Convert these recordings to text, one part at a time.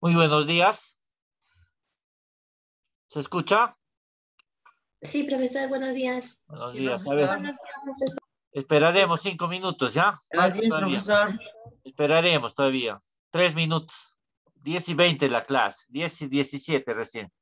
Muy buenos días. ¿Se escucha? Sí, profesor, buenos días. Buenos Sí, días. Profesor. Buenos días, esperaremos cinco minutos, ¿ya? Todavía. profesor. Esperaremos todavía. Tres minutos. Diez y veinte la clase. Diez y diecisiete recién.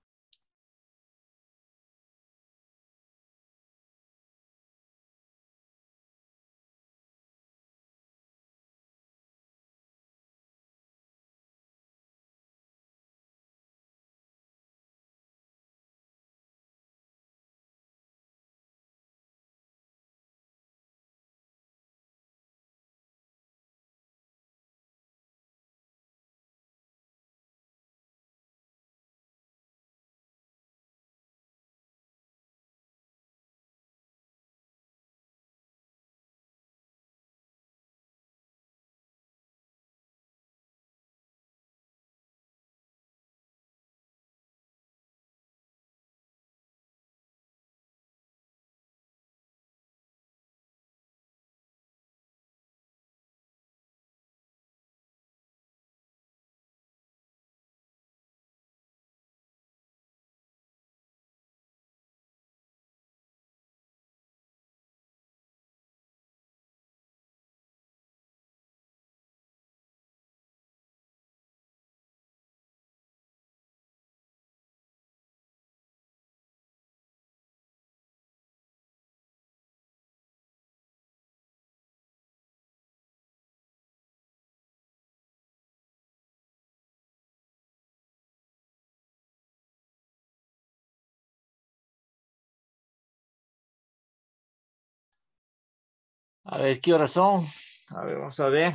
A ver, ¿qué horas son? A ver, vamos a ver.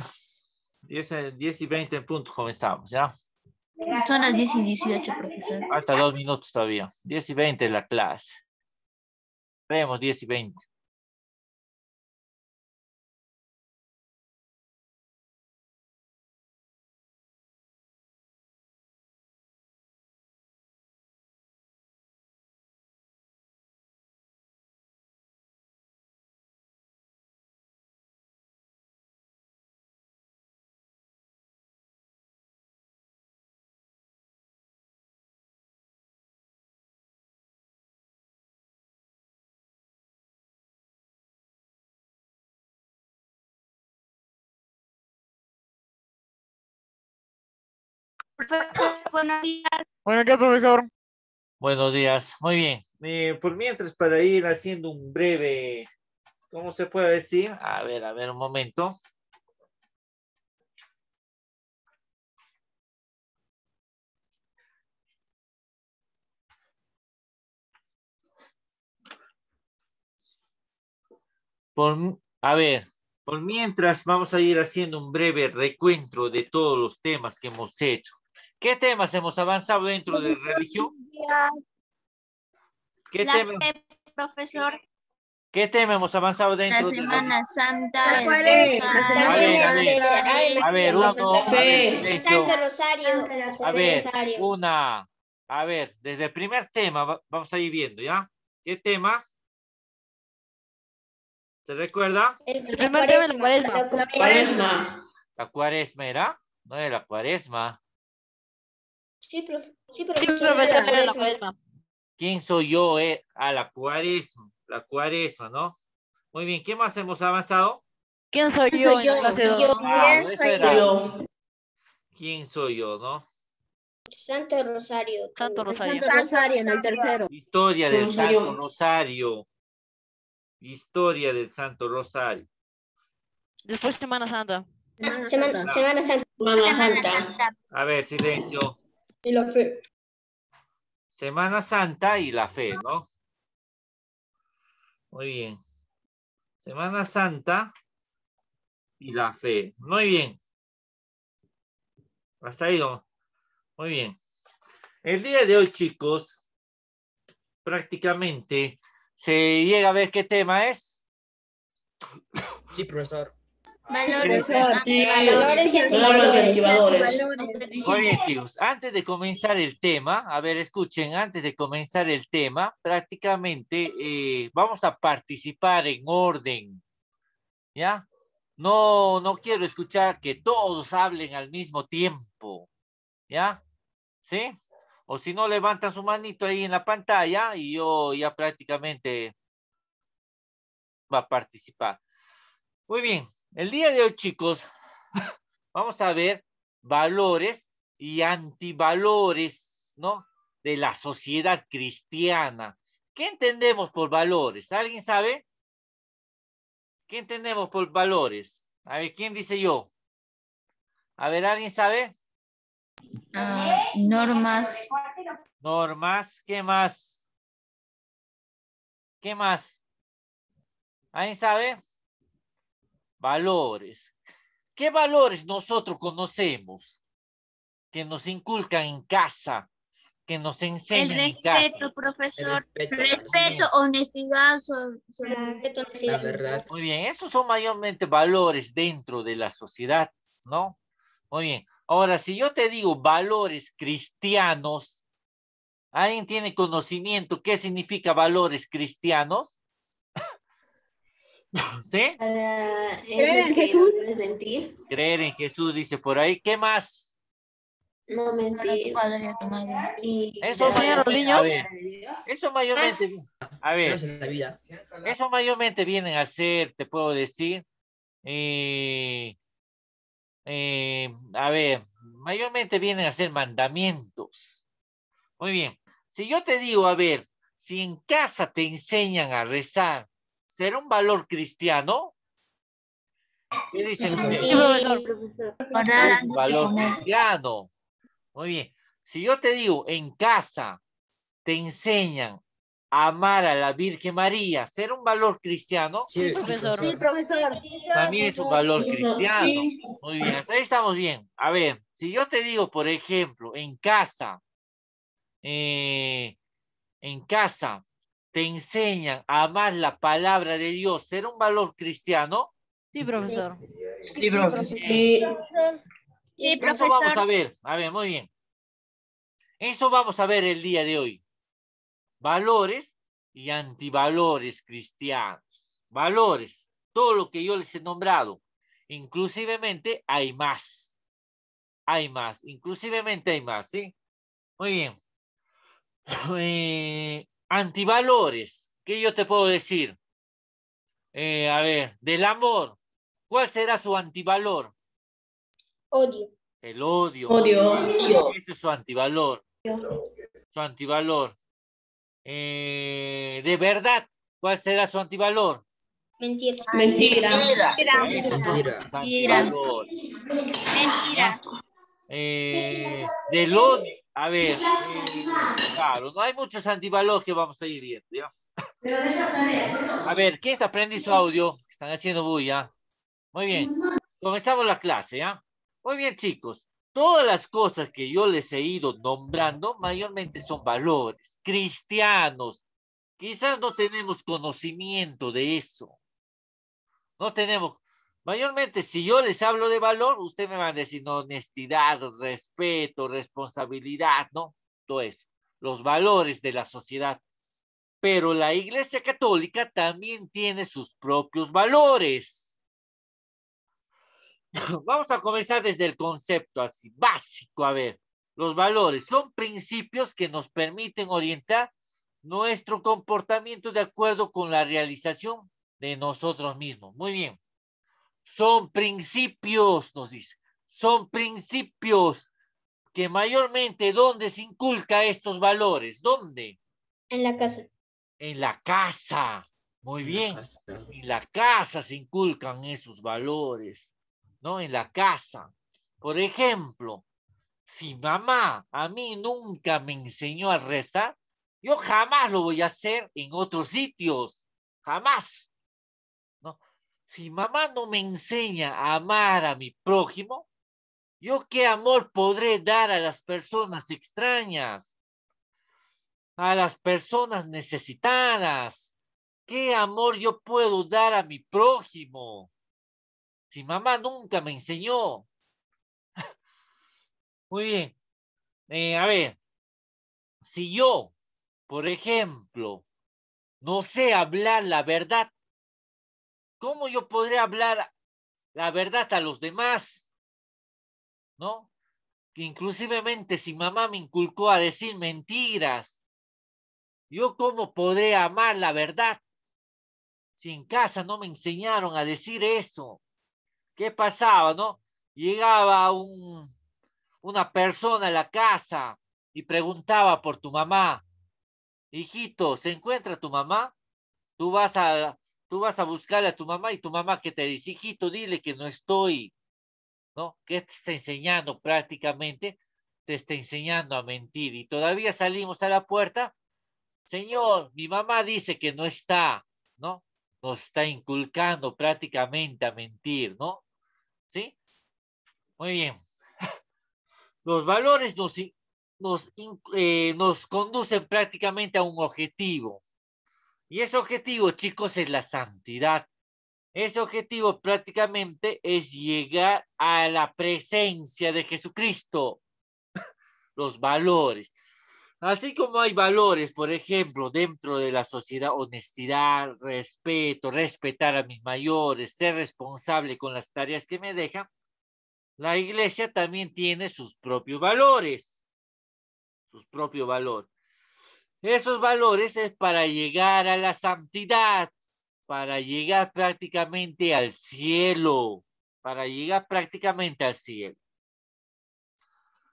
Diez, eh, diez y veinte en punto comenzamos, ¿ya? Son las 10 y 18, profesor. Falta dos minutos todavía. Diez y veinte la clase. Vemos diez y veinte. Profesor, buenos días. Buenos días, profesor. Buenos días. Muy bien. Eh, por mientras, para ir haciendo un breve, ¿cómo se puede decir? A ver, a ver, un momento. Por, a ver, por mientras vamos a ir haciendo un breve recuento de todos los temas que hemos hecho. ¿Qué temas hemos avanzado dentro de religión? ¿Qué La tema, fe, profesor. qué tema hemos avanzado La dentro de religión? Semana Santa. el cuaresma, rosario, A ver, a ver, a ver, uno, a ver. Santo Rosario. A ver, Rosario. una, a ver, desde el primer tema va- vamos a ir viendo, ¿ya? ¿Qué temas? ¿Se recuerda? El primer tema es la cuaresma. La cuaresma. La cuaresma era, no era la cuaresma. Sí, prof- sí, Sí, profesor. profesor, la era la cuaresma. cuaresma. ¿Quién soy yo? Eh? A la cuaresma, la cuaresma, ¿no? Muy bien, ¿qué más hemos avanzado? ¿Quién soy ¿Quién yo soy en la yo? Ah. ¿Quién soy yo, no? Santo Rosario. Santo. Rosario. Rosario en el tercero. Historia del Rosario. Santo Rosario. Historia del Santo Rosario. Después Semana Santa. Semana, Semana Santa. Semana Santa. A ver, silencio. Y la fe. Semana Santa y la fe, ¿no? Muy bien. Semana Santa y la fe. Muy bien. Hasta ahí, ¿no? Muy bien. El día de hoy, chicos, prácticamente se llega a ver qué tema es. Sí, profesor. Valores, Sí, valores y activadores. Muy bien, chicos. Antes de comenzar el tema, a ver, escuchen, antes de comenzar el tema, prácticamente eh, vamos a participar en orden. ¿Ya? No, no quiero escuchar que todos hablen al mismo tiempo. ¿Ya? ¿Sí? O si no, levantan su manito ahí en la pantalla y yo ya prácticamente va a participar. Muy bien, el día de hoy, chicos, vamos a ver valores y antivalores, ¿no? De la sociedad cristiana. ¿Qué entendemos por valores? ¿Alguien sabe? ¿Qué entendemos por valores? A ver, ¿quién dice yo? A ver, ¿alguien sabe? Ah, normas, Normas, ¿qué más? ¿Qué más? ¿Alguien sabe? Valores. ¿Qué valores nosotros conocemos? Que nos inculcan en casa, que nos el enseñan en casa. respeto, El profesor. respeto. Respeto, honestidad, sol- sol- Respeto, La honestidad. verdad. Muy bien, esos son mayormente valores dentro de la sociedad, ¿no? Muy bien. Ahora, si yo te digo valores cristianos, ¿alguien tiene conocimiento qué significa valores cristianos? ¿Sí? ¿Creer en Jesús? Mentir. Creer en Jesús, dice por ahí. ¿Qué más? No mentir. Y Eso Enseñar a los niños. eso mayormente, a ver, eso mayormente vienen a ser, te puedo decir, eh, eh, a ver, mayormente vienen a ser mandamientos. Muy bien. Si yo te digo, a ver, si en casa te enseñan a rezar, ¿será un valor cristiano? ¿Qué dicen ustedes? Sí, Es un valor cristiano. Muy bien. Si yo te digo, en casa te enseñan a amar a la Virgen María, ¿será un valor cristiano? Sí, profesor. Sí, profesor. También es un valor cristiano. Muy bien, hasta ahí estamos bien. A ver, si yo te digo, por ejemplo, en casa, eh, en casa te enseñan a amar la palabra de Dios, ¿será un valor cristiano? Sí, profesor. Sí, profesor. Sí. Sí, Eso vamos a profesor. ver. A ver, muy bien. Eso vamos a ver el día de hoy. Valores y antivalores cristianos. Valores. Todo lo que yo les he nombrado. Inclusivemente hay más. Hay más. Inclusivemente hay más, ¿sí? Muy bien. Eh, antivalores. ¿Qué yo te puedo decir? Eh, a ver, del amor. ¿Cuál será su antivalor? Odio. El odio. Odio. Ese es su antivalor. Su antivalor. Eh, de verdad, ¿cuál será su antivalor? Mentira. Mentira. Mentira. sus antivalores. Mentira. Eh, del odio. A ver, eh, claro, no hay muchos antivalores que vamos a ir viendo. ¿ya? A ver, ¿quién está aprendiendo su audio? Están haciendo bulla. Muy bien. Comenzamos la clase, ¿ya? Muy bien, chicos. Todas las cosas que yo les he ido nombrando mayormente son valores cristianos. Quizás no tenemos conocimiento de eso. No tenemos. Mayormente, si yo les hablo de valor, usted me va a decir honestidad, respeto, responsabilidad, ¿no? Todo eso. Los valores de la sociedad. Pero la Iglesia Católica también tiene sus propios valores. Vamos a comenzar desde el concepto así, básico. A ver, los valores son principios que nos permiten orientar nuestro comportamiento de acuerdo con la realización de nosotros mismos. Muy bien. Son principios, nos dice. Son principios que mayormente, ¿dónde se inculca estos valores? ¿Dónde? En la casa. En la casa. Muy bien. En la casa se inculcan esos valores, ¿no? En la casa. Por ejemplo, si mamá a mí nunca me enseñó a rezar, yo jamás lo voy a hacer en otros sitios. Jamás. Si mamá no me enseña a amar a mi prójimo, ¿yo qué amor podré dar a las personas extrañas? A las personas necesitadas. ¿Qué amor yo puedo dar a mi prójimo? Si mamá nunca me enseñó. Muy bien. Eh, a ver, si yo, por ejemplo, no sé hablar la verdad, ¿cómo yo podré hablar la verdad a los demás? ¿No? que inclusivemente si mamá me inculcó a decir mentiras, yo cómo podré amar la verdad si en casa no me enseñaron a decir eso. ¿Qué pasaba, no? Llegaba un, una persona a la casa y preguntaba por tu mamá. Hijito, ¿se encuentra tu mamá? Tú vas a, tú vas a buscarle a tu mamá y tu mamá que te dice, hijito, dile que no estoy. ¿No? ¿Qué te está enseñando prácticamente? Te está enseñando a mentir. Y todavía salimos a la puerta. Señor, mi mamá dice que no está, ¿no? Nos está inculcando prácticamente a mentir, ¿no? ¿Sí? Muy bien. Los valores nos, nos, eh, nos conducen prácticamente a un objetivo. Y ese objetivo, chicos, es la santidad. Ese objetivo prácticamente es llegar a la presencia de Jesucristo. Los valores. Así como hay valores, por ejemplo, dentro de la sociedad, honestidad, respeto, respetar a mis mayores, ser responsable con las tareas que me dejan, la iglesia también tiene sus propios valores, sus propios valores. Esos valores es para llegar a la santidad, para llegar prácticamente al cielo, para llegar prácticamente al cielo.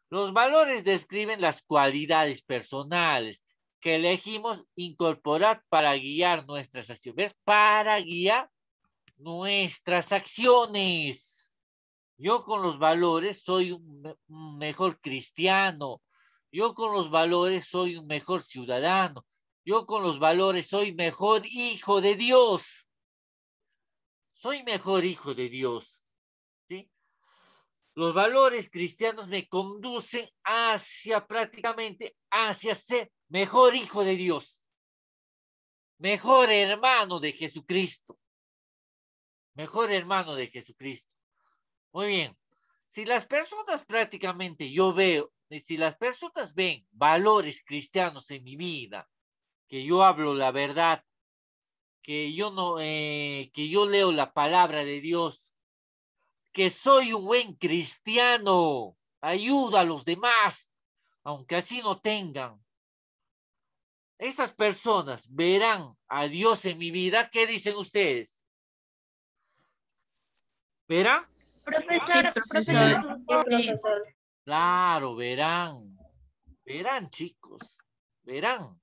Los valores describen las cualidades personales que elegimos incorporar para guiar nuestras acciones, para guiar nuestras acciones. Yo con los valores soy un, mejor cristiano. Yo con los valores soy un mejor ciudadano. Yo con los valores soy mejor hijo de Dios. Soy mejor hijo de Dios. ¿sí? Los valores cristianos me conducen hacia prácticamente, hacia ser mejor hijo de Dios. Mejor hermano de Jesucristo. Mejor hermano de Jesucristo. Muy bien. Si las personas prácticamente yo veo, si las personas ven valores cristianos en mi vida, que yo hablo la verdad, que yo no, eh, que yo leo la palabra de Dios, que soy un buen cristiano, ayuda a los demás, aunque así no tengan. Esas personas verán a Dios en mi vida. ¿Qué dicen ustedes? ¿Verán? Profesor, Sí, profesor. Claro, verán. Verán, chicos. Verán.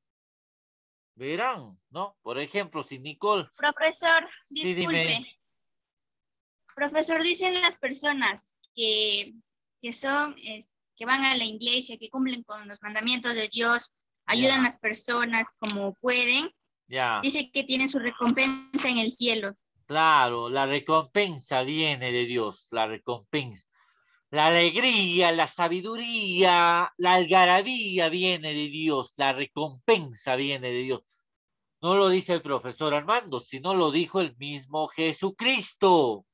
Verán, ¿no? Por ejemplo, si Nicole. Profesor, disculpe. Profesor, dicen las personas que, que son, es- que van a la iglesia, que cumplen con los mandamientos de Dios, ayudan a las personas como pueden, Ya. dice que tienen su recompensa en el cielo. Claro, la recompensa viene de Dios, la recompensa. La alegría, la sabiduría, la algarabía viene de Dios, la recompensa viene de Dios. No lo dice el profesor Armando, sino lo dijo el mismo Jesucristo.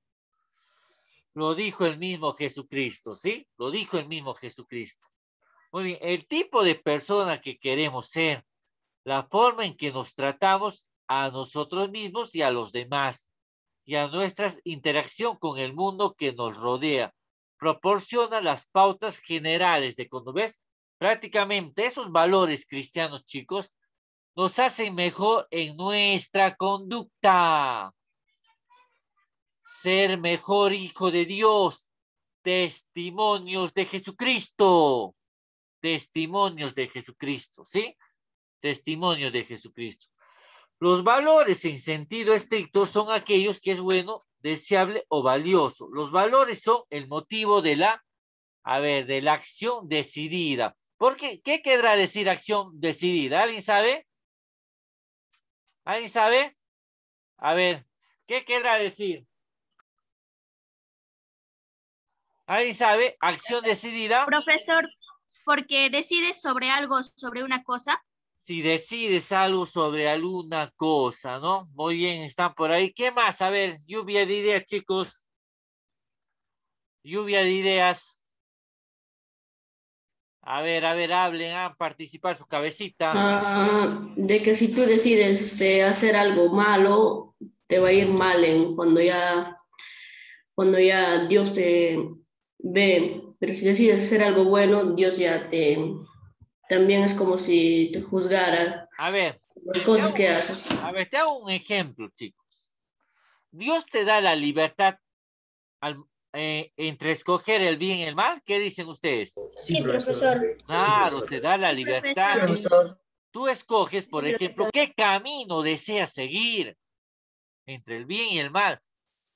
Lo dijo el mismo Jesucristo, ¿sí? Lo dijo el mismo Jesucristo. Muy bien, el tipo de persona que queremos ser, la forma en que nos tratamos a nosotros mismos y a los demás y a nuestra interacción con el mundo que nos rodea. Proporciona las pautas generales de cuando ves prácticamente esos valores cristianos, chicos, nos hacen mejor en nuestra conducta. Ser mejor hijo de Dios. Testimonios de Jesucristo. Testimonios de Jesucristo, ¿sí? Testimonios de Jesucristo. Los valores en sentido estricto son aquellos que es bueno, deseable o valioso. Los valores son el motivo de la, a ver, de la acción decidida. ¿Por qué? ¿Qué querrá decir acción decidida? ¿Alguien sabe? ¿Alguien sabe? A ver, ¿qué querrá decir? ¿Alguien sabe? Acción decidida. Profesor, porque decides sobre algo, sobre una cosa, si decides algo sobre alguna cosa, ¿no? Muy bien, están por ahí. ¿Qué más? A ver, lluvia de ideas, chicos. Lluvia de ideas. A ver, a ver, hablen, a participar su cabecita. Ah, de que si tú decides este, hacer algo malo, te va a ir mal en cuando ya, cuando ya Dios te ve Pero si decides hacer algo bueno, Dios ya te, también es como si te juzgara A ver, las cosas que haces. a ver, te hago un ejemplo, chicos. Dios te da la libertad al- eh, entre escoger el bien y el mal. ¿Qué dicen ustedes? Sí, Sí, profesor. profesor. Claro, profesor. te da la libertad. Profesor. Tú escoges, por Sí, ejemplo, qué camino deseas seguir entre el bien y el mal.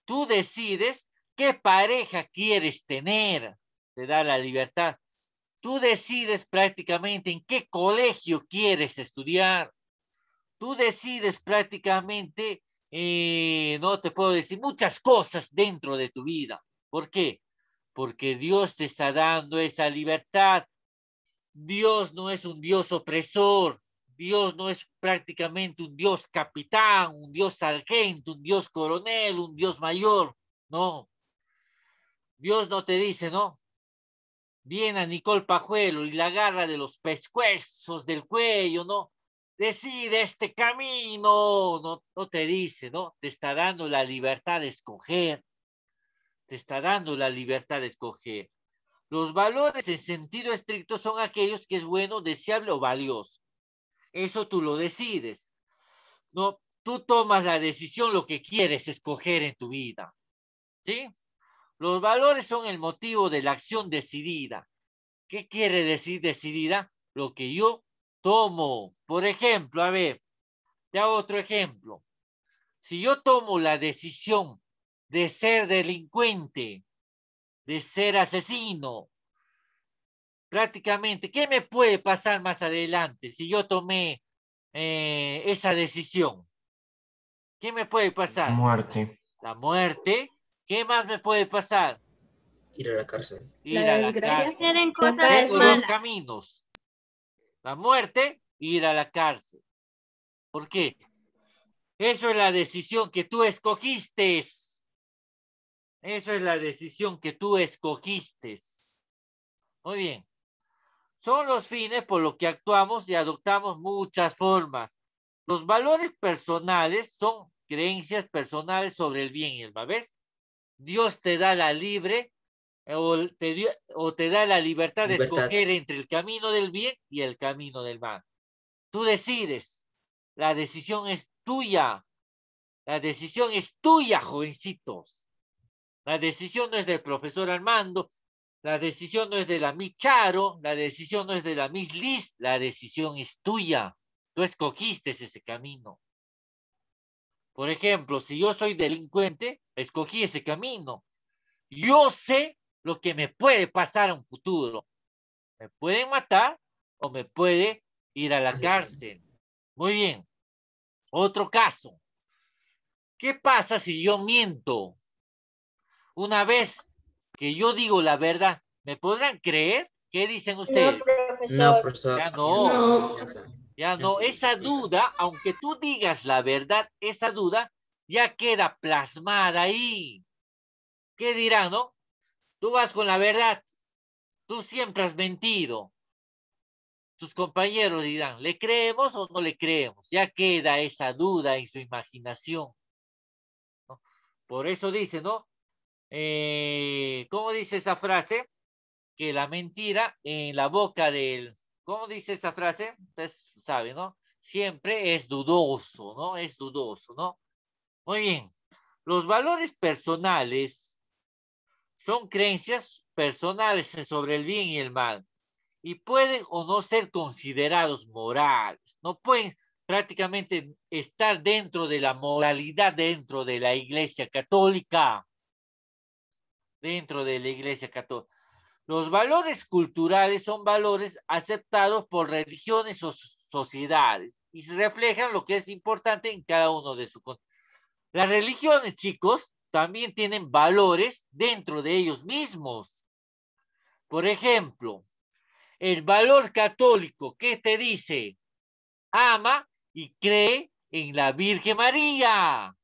Tú decides qué pareja quieres tener. Te da la libertad. Tú decides prácticamente en qué colegio quieres estudiar. Tú decides prácticamente, eh, no te puedo decir, muchas cosas dentro de tu vida. ¿Por qué? Porque Dios te está dando esa libertad. Dios no es un Dios opresor. Dios no es prácticamente un Dios capitán, un Dios sargento, un Dios coronel, un Dios mayor. No. Dios no te dice, ¿no? Viene a Nicole Pajuelo y la agarra de los pescuezos del cuello, ¿no? Decide este camino, no, no te dice, ¿no? Te está dando la libertad de escoger. Te está dando la libertad de escoger. Los valores en sentido estricto son aquellos que es bueno, deseable o valioso. Eso tú lo decides. No, tú tomas la decisión lo que quieres escoger en tu vida. ¿Sí? Los valores son el motivo de la acción decidida. ¿Qué quiere decir decidida? Lo que yo tomo. Por ejemplo, a ver, te hago otro ejemplo. Si yo tomo la decisión de ser delincuente, de ser asesino, prácticamente, ¿qué me puede pasar más adelante si yo tomé eh, esa decisión? ¿Qué me puede pasar? Muerte. La muerte. ¿Qué más me puede pasar? Ir a la cárcel. Ir La a la cárcel. Cosas. Tengo dos caminos. La muerte, ir a la cárcel. ¿Por qué? Eso es la decisión que tú escogiste. Eso es la decisión que tú escogiste. Muy bien. Son los fines por los que actuamos y adoptamos muchas formas. Los valores personales son creencias personales sobre el bien y el mal. ¿Ves? Dios te da la libre eh, o te, dio- o te da la libertad de Libertad. escoger entre el camino del bien y el camino del mal. Tú decides. La decisión es tuya. La decisión es tuya, jovencitos. La decisión no es del profesor Armando, la decisión no es de la Miss Charo, la decisión no es de la Miss Liz, la decisión es tuya. Tú escogiste ese camino. Por ejemplo, si yo soy delincuente, escogí ese camino. Yo sé lo que me puede pasar en un futuro. Me pueden matar o me puede ir a la cárcel. Muy bien. Otro caso. ¿Qué pasa si yo miento? Una vez que yo digo la verdad, ¿me podrán creer? ¿Qué dicen ustedes? No, profesor. profesor. Ya no. Ya sé. Ya no, esa esa. duda, aunque tú digas la verdad, esa duda ya queda plasmada ahí. ¿Qué dirán, no? Tú vas con la verdad. Tú siempre has mentido. Tus compañeros dirán, ¿le creemos o no le creemos? Ya queda esa duda en su imaginación. ¿no? Por eso dice, ¿no? Eh, ¿Cómo dice esa frase? Que la mentira en la boca del... ¿Cómo dice esa frase? Ustedes saben, ¿no? Siempre es dudoso, ¿no? Es dudoso, ¿no? Muy bien. Los valores personales son creencias personales sobre el bien y el mal y pueden o no ser considerados morales. No pueden prácticamente estar dentro de la moralidad dentro de la Iglesia Católica. Dentro de la Iglesia Católica. Los valores culturales son valores aceptados por religiones o sociedades y se reflejan lo que es importante en cada uno de sus las religiones, chicos, también tienen valores dentro de ellos mismos. Por ejemplo, el valor católico, ¿qué te dice? Ama y cree en la Virgen María.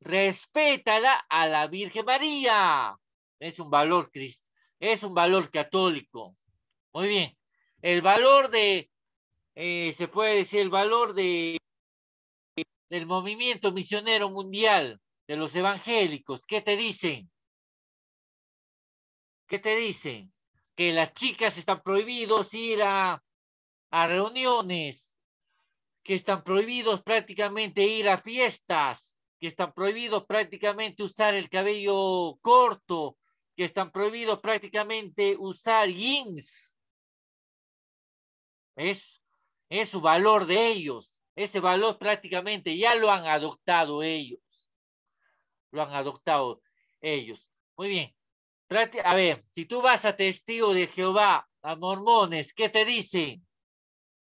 Respétala a la Virgen María. Es un valor cristiano, es un valor católico. Muy bien. El valor de, eh, se puede decir, el valor de del movimiento misionero mundial de los evangélicos, ¿qué te dicen? ¿Qué te dicen? Que las chicas están prohibidos ir a, a reuniones, que están prohibidos prácticamente ir a fiestas, que están prohibidos prácticamente usar el cabello corto, que están prohibidos prácticamente usar jeans. Es, es su valor de ellos. Ese valor prácticamente ya lo han adoptado ellos. Lo han adoptado ellos. Muy bien. A ver, si tú vas a testigo de Jehová, a mormones, ¿qué te dicen?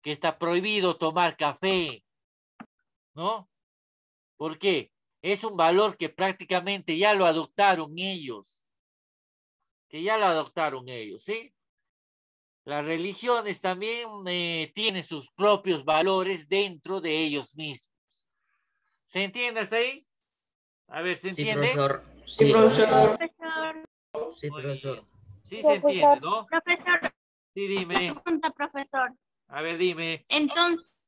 Que está prohibido tomar café. ¿No? ¿Por qué? Es un valor que prácticamente ya lo adoptaron ellos. Que ya lo adoptaron ellos, ¿sí? Las religiones también eh, tienen sus propios valores dentro de ellos mismos. ¿Se entiende hasta ahí? A ver, ¿se Sí, entiende? profesor. Sí, profesor. Profesor, Sí, profesor. Sí, se entiende, ¿no? profesor, Sí, dime. pregunta, profesor. A ver, dime. Entonces,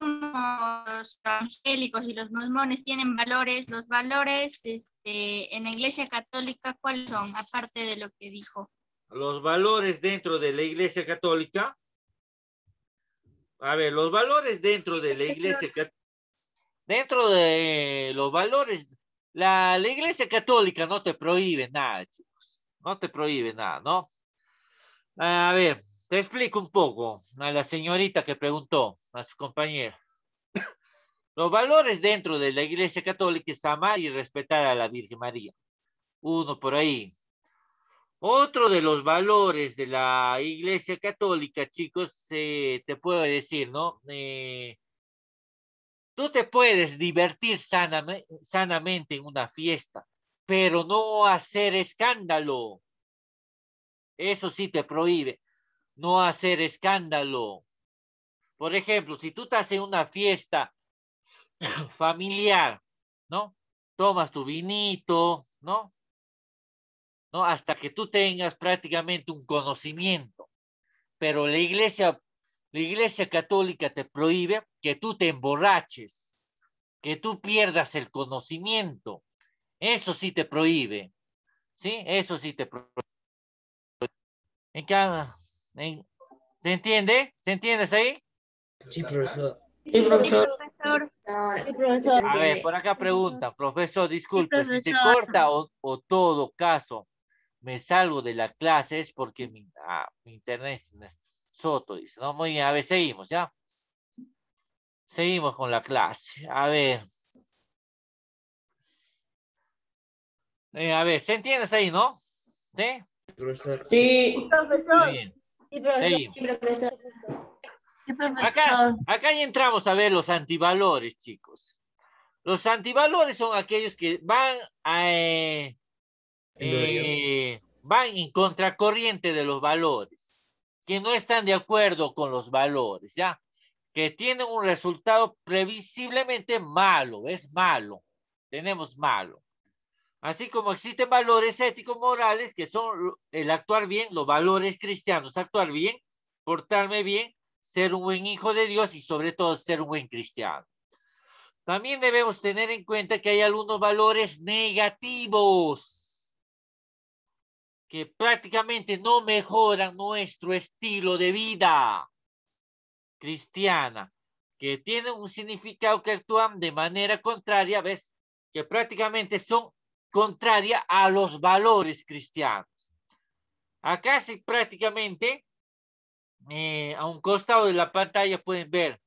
los evangélicos y los mormones tienen valores, los valores este, en la Iglesia Católica, ¿cuáles son? Aparte de lo que dijo. Los valores dentro de la Iglesia Católica. A ver, los valores dentro de la Iglesia. Dentro de los valores, la, la Iglesia Católica no te prohíbe nada, chicos. No te prohíbe nada, ¿no? A ver, te explico un poco a la señorita que preguntó, a su compañera. Los valores dentro de la Iglesia Católica es amar y respetar a la Virgen María. Uno por ahí. Otro de los valores de la Iglesia Católica, chicos, te puedo decir, ¿no? Eh, tú te puedes divertir saname- sanamente en una fiesta, pero no hacer escándalo. Eso sí te prohíbe, no hacer escándalo. Por ejemplo, si tú estás en una fiesta familiar, ¿no? Tomas tu vinito, ¿no? ¿No? Hasta que tú tengas prácticamente un conocimiento. Pero la iglesia, la iglesia católica te prohíbe que tú te emborraches, que tú pierdas el conocimiento. Eso sí te prohíbe. ¿Sí? Eso sí te prohíbe. En en- ¿Se entiende? ¿Se entiende hasta ahí? Sí, profesor. Sí, profesor. Profesor, Sí, profesor. A ver, por acá pregunta, profesor, disculpe, si se corta o, o todo caso me salgo de la clase es porque mi, ah, mi internet es soto, dice, ¿no? Muy bien, a ver, seguimos, ¿ya? Seguimos con la clase. A ver. Eh, a ver, ¿se entiende ahí, no? ¿Sí? Profesor. Sí, Muy Profesor. bien, Sí, profesor. seguimos. Sí, profesor. sí, Acá, profesor. acá ya entramos a ver los antivalores, chicos. Los antivalores son aquellos que van a, eh, eh, van en contracorriente de los valores, que no están de acuerdo con los valores, ¿ya? Que tienen un resultado previsiblemente malo, es malo, tenemos malo. Así como existen valores éticos morales que son el actuar bien, los valores cristianos, actuar bien, portarme bien, ser un buen hijo de Dios y sobre todo ser un buen cristiano. También debemos tener en cuenta que hay algunos valores negativos que prácticamente no mejoran nuestro estilo de vida cristiana, que tienen un significado que actúan de manera contraria, ¿ves? Que prácticamente son contraria a los valores cristianos. Acá sí prácticamente, eh, a un costado de la pantalla pueden ver,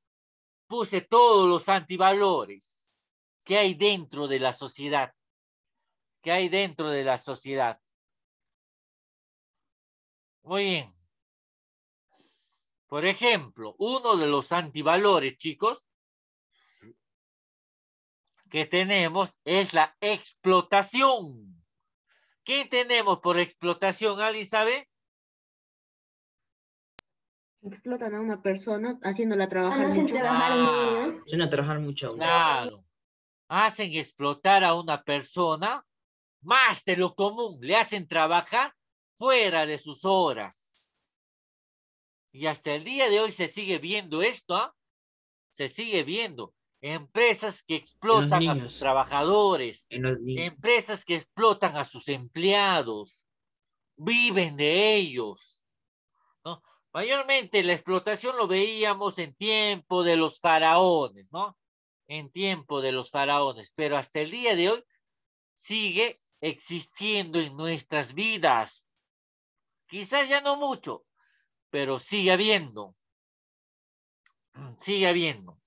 puse todos los antivalores que hay dentro de la sociedad, que hay dentro de la sociedad. Muy bien. Por ejemplo, uno de los antivalores, chicos, que tenemos es la explotación. ¿Qué tenemos por explotación? ¿Alguien sabe? Explotan a una persona haciéndola trabajar hacen mucho. trabajar en Ah. Suena a trabajar mucho. Claro. Hacen explotar a una persona más de lo común. Le hacen trabajar fuera de sus horas. Y hasta el día de hoy se sigue viendo esto, ¿ah? Se sigue viendo. Empresas que explotan a sus trabajadores. Empresas que explotan a sus empleados. viven de ellos. ¿no? Mayormente la explotación lo veíamos en tiempo de los faraones, ¿no? En tiempo de los faraones, pero hasta el día de hoy sigue existiendo en nuestras vidas. Quizás ya no mucho, pero sigue habiendo. Sigue habiendo.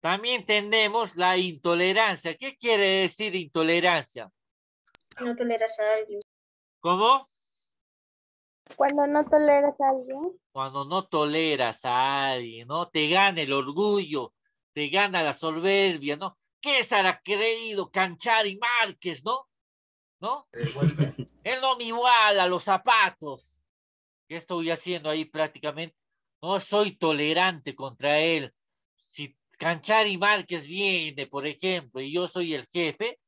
También tenemos la intolerancia. ¿Qué quiere decir intolerancia? No toleras a alguien. ¿Cómo? Cuando no toleras a alguien, Cuando no toleras a alguien, ¿no? Te gana el orgullo, te gana la soberbia, ¿no? ¿Qué hará creído Canchari Márquez, no? ¿No? Él no me iguala los zapatos. ¿Qué estoy haciendo ahí prácticamente? No soy tolerante contra él. Canchari Márquez viene, por ejemplo, y yo soy el jefe,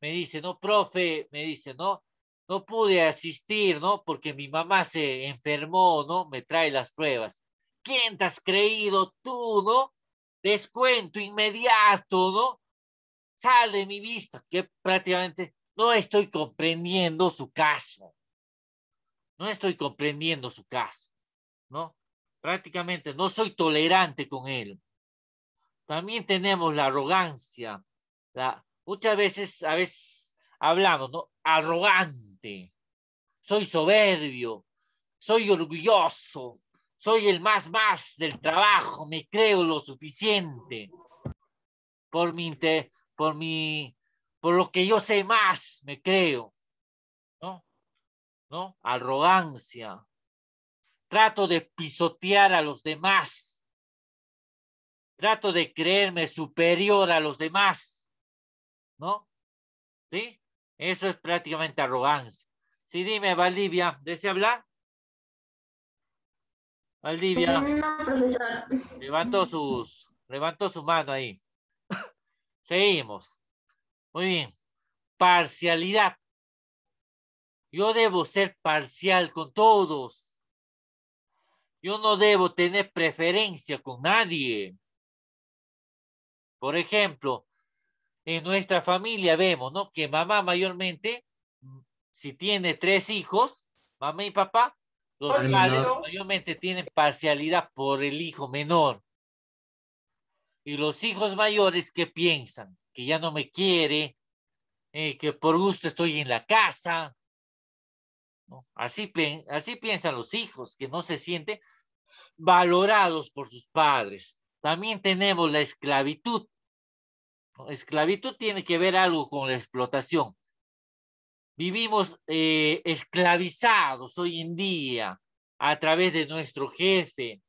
me dice, no, profe, me dice, no, no pude asistir, ¿no? Porque mi mamá se enfermó, ¿no? Me trae las pruebas. ¿Quién te has creído tú, no? Descuento inmediato, ¿no? Sal de mi vista, que prácticamente no estoy comprendiendo su caso. No estoy comprendiendo su caso, ¿no? Prácticamente no soy tolerante con él. También tenemos la arrogancia. La, muchas veces, a veces hablamos, ¿no? Arrogante. Soy soberbio. Soy orgulloso. Soy el más más del trabajo. Me creo lo suficiente. Por mi, por mi, por lo que yo sé más, me creo. ¿No? ¿No? Arrogancia. Trato de pisotear a los demás. Trato de creerme superior a los demás. ¿No? ¿Sí? Eso es prácticamente arrogancia. Sí, dime, Valdivia, ¿desea hablar? Valdivia No, profesor. levantó sus, levantó su mano ahí. Seguimos. Muy bien. Parcialidad. Yo debo ser parcial con todos. Yo no debo tener preferencia con nadie. Por ejemplo, en nuestra familia vemos, ¿no? Que mamá mayormente, si tiene tres hijos, mamá y papá, los padres menor. mayormente tienen parcialidad por el hijo menor. Y los hijos mayores, ¿qué piensan? Que ya no me quiere, eh, que por gusto estoy en la casa. ¿no? Así piensan los hijos, que no se sienten valorados por sus padres. También tenemos la esclavitud. Esclavitud tiene que ver algo con la explotación. Vivimos eh, esclavizados hoy en día a través de nuestro jefe.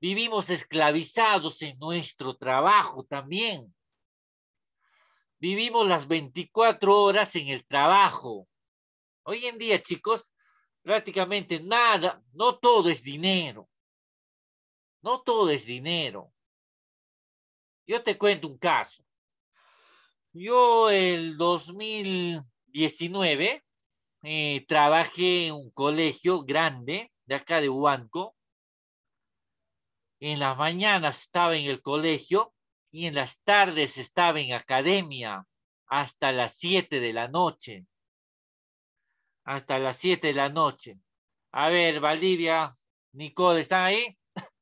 Vivimos esclavizados en nuestro trabajo también. Vivimos las 24 horas en el trabajo. Hoy en día, chicos, prácticamente nada, no todo es dinero. No todo es dinero. Yo te cuento un caso. Yo el 2019 eh, trabajé en un colegio grande de acá de Huanco. En las mañanas estaba en el colegio y en las tardes estaba en academia hasta las 7 de la noche. Hasta las 7 de la noche. A ver, Valdivia, Nicole, ¿están ahí?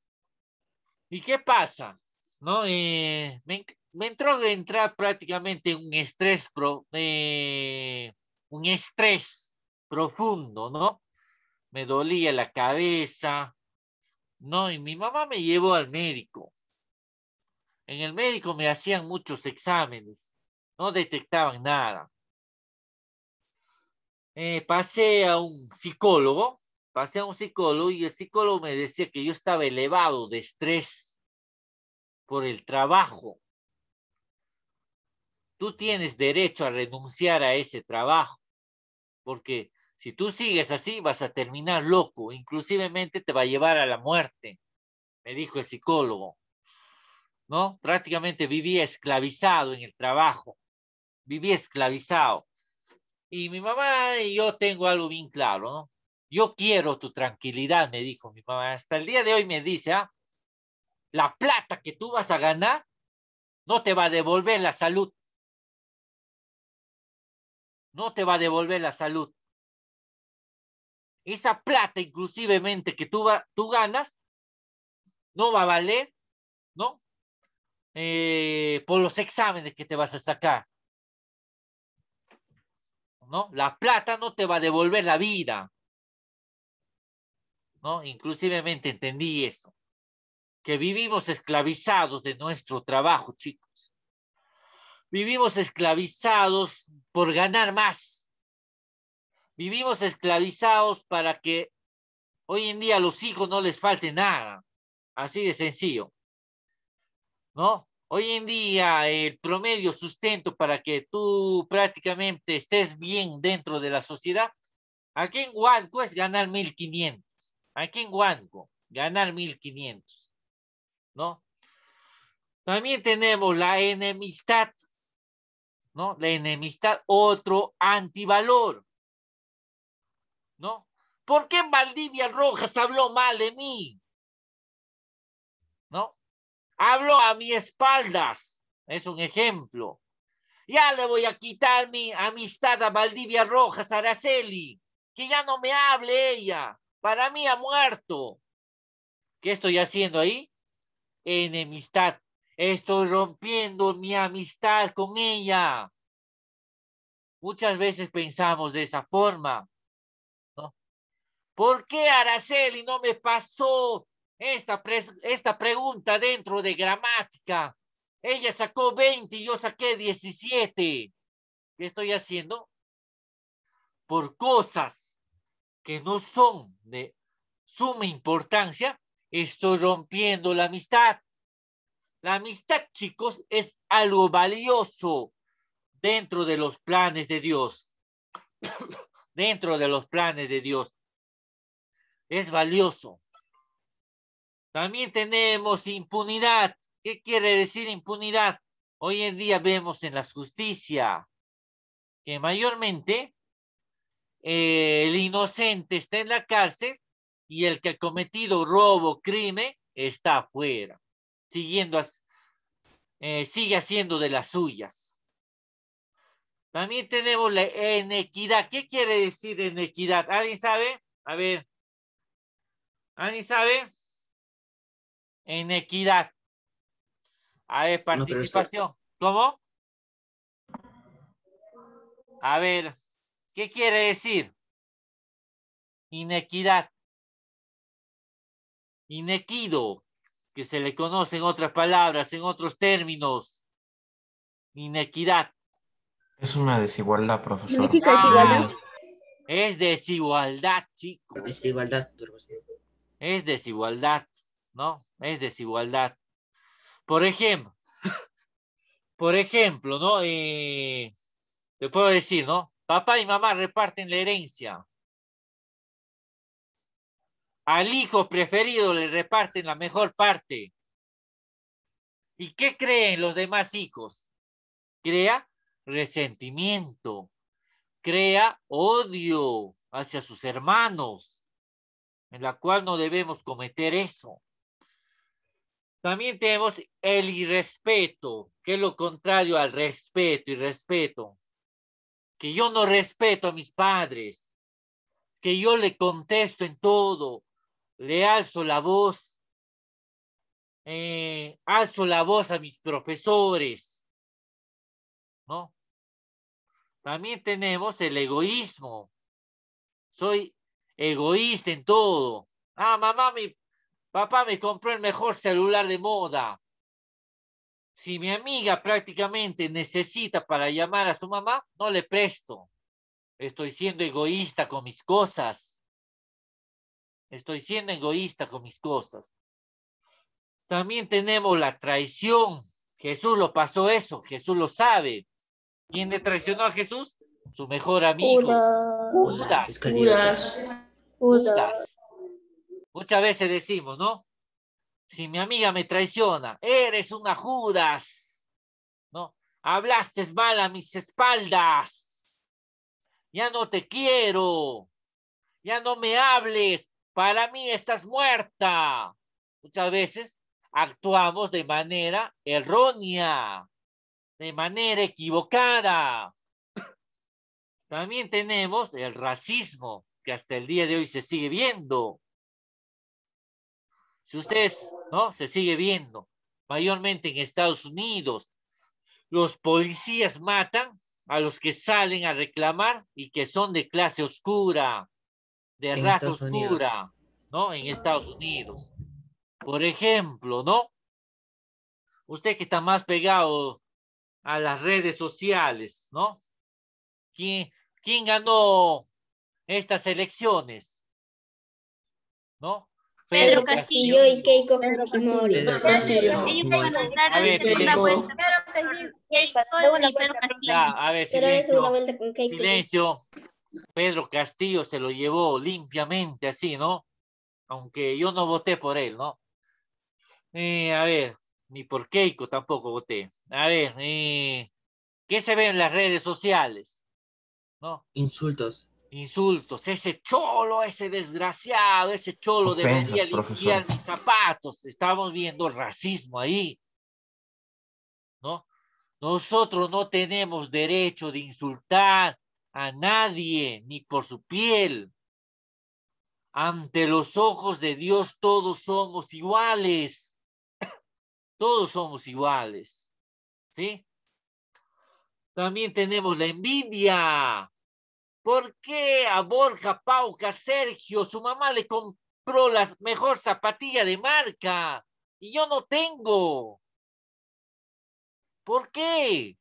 ¿Y qué pasa? ¿No? Eh, me, me entró de entrar prácticamente un estrés, pro- eh, un estrés profundo, ¿no? Me dolía la cabeza, ¿no? Y mi mamá me llevó al médico. En el médico me hacían muchos exámenes, no detectaban nada. Eh, pasé a un psicólogo, pasé a un psicólogo y el psicólogo me decía que yo estaba elevado de estrés por el trabajo. Tú tienes derecho a renunciar a ese trabajo, porque si tú sigues así vas a terminar loco, inclusivemente te va a llevar a la muerte, me dijo el psicólogo. ¿No? Prácticamente vivía esclavizado en el trabajo, vivía esclavizado. Y mi mamá y yo tengo algo bien claro, ¿no? Yo quiero tu tranquilidad, me dijo mi mamá. Hasta el día de hoy me dice, ¿ah? La plata que tú vas a ganar no te va a devolver la salud. No te va a devolver la salud. esa plata inclusivemente que tú, va, tú ganas, no va a valer, ¿no? Eh, por los exámenes que te vas a sacar. ¿No? La plata no te va a devolver la vida. ¿No? Inclusivemente entendí eso. Que vivimos esclavizados de nuestro trabajo, chicos. Vivimos esclavizados por ganar más. Vivimos esclavizados para que hoy en día a los hijos no les falte nada. Así de sencillo. ¿No? Hoy en día el promedio sustento para que tú prácticamente estés bien dentro de la sociedad, aquí en Huanco es ganar 1500. Aquí en Huanco, ganar 1500. ¿No? También tenemos la enemistad. ¿No? La enemistad, otro antivalor. ¿No? ¿Por qué Valdivia Rojas habló mal de mí? ¿No? Habló a mi espaldas. Es un ejemplo. Ya le voy a quitar mi amistad a Valdivia Rojas, Araceli. Que ya no me hable ella. Para mí ha muerto. ¿Qué estoy haciendo ahí? Enemistad. Estoy rompiendo mi amistad con ella. Muchas veces pensamos de esa forma. ¿Por qué Araceli no me pasó esta, esta pregunta dentro de gramática. Ella sacó 20 y yo saqué 17. ¿Qué estoy haciendo? Por cosas que no son de suma importancia, estoy rompiendo la amistad. La amistad, chicos, es algo valioso dentro de los planes de Dios. dentro de los planes de Dios. Es valioso. También tenemos impunidad. ¿Qué quiere decir impunidad? Hoy en día vemos en la justicia que mayormente eh, el inocente está en la cárcel y el que ha cometido robo, crimen, está afuera, siguiendo, eh, sigue haciendo de las suyas. También tenemos la inequidad. ¿Qué quiere decir inequidad? ¿Alguien sabe? A ver. ¿Alguien sabe? en equidad. A ver, participación. ¿Cómo? A ver, ¿qué quiere decir? Inequidad. Inequido, que se le conoce en otras palabras, en otros términos. Inequidad. Es una desigualdad, profesor. desigualdad? es desigualdad, chico. Desigualdad, Es desigualdad. ¿no? Es desigualdad. Por ejemplo, por ejemplo, ¿no? Eh, te puedo decir, ¿no? Papá y mamá reparten la herencia. Al hijo preferido le reparten la mejor parte. ¿Y qué creen los demás hijos? Crea resentimiento, crea odio hacia sus hermanos, en la cual no debemos cometer eso. También tenemos el irrespeto, que es lo contrario al respeto y respeto. Que yo no respeto a mis padres, que yo le contesto en todo, le alzo la voz, eh, alzo la voz a mis profesores, ¿no? También tenemos el egoísmo. Soy egoísta en todo. Ah, mamá, mi, Papá me compró el mejor celular de moda. Si mi amiga prácticamente necesita para llamar a su mamá, no le presto. Estoy siendo egoísta con mis cosas. Estoy siendo egoísta con mis cosas. También tenemos la traición. Jesús lo pasó eso, Jesús lo sabe. ¿Quién le traicionó a Jesús? Su mejor amigo. Judas. Judas. Judas. Muchas veces decimos, ¿no? Si mi amiga me traiciona, eres una Judas, ¿no? Hablaste mal a mis espaldas. Ya no te quiero. Ya no me hables. Para mí estás muerta. Muchas veces actuamos de manera errónea, de manera equivocada. También tenemos el racismo. que hasta el día de hoy se sigue viendo. Si ustedes, ¿no? Se sigue viendo, mayormente en Estados Unidos. Los policías matan a los que salen a reclamar y que son de clase oscura, de En raza Estados Unidos. oscura, ¿no? En Estados Unidos. Por ejemplo, ¿no? Usted que está más pegado a las redes sociales, ¿no? ¿Quién, quién ganó estas elecciones? ¿no? Pedro Castillo y Keiko Fujimori. Pedro Castillo. A ver. Ya, a ver, silencio. Silencio. Pedro Castillo se lo llevó limpiamente así, ¿no? Aunque yo no voté por él, ¿no? Eh, a ver, ni por Keiko tampoco voté. A ver, eh, ¿qué se ve en las redes sociales? ¿No? Insultos. Insultos. Ese cholo, ese desgraciado, ese cholo Ofensas, debería profesor. limpiar mis zapatos. Estamos viendo racismo ahí. ¿No? Nosotros no tenemos derecho de insultar a nadie, ni por su piel. Ante los ojos de Dios todos somos iguales. Todos somos iguales. ¿Sí? También tenemos la envidia. ¿Por qué a Borja Pauca Sergio su mamá le compró la mejor zapatilla de marca y yo no tengo? ¿Por qué?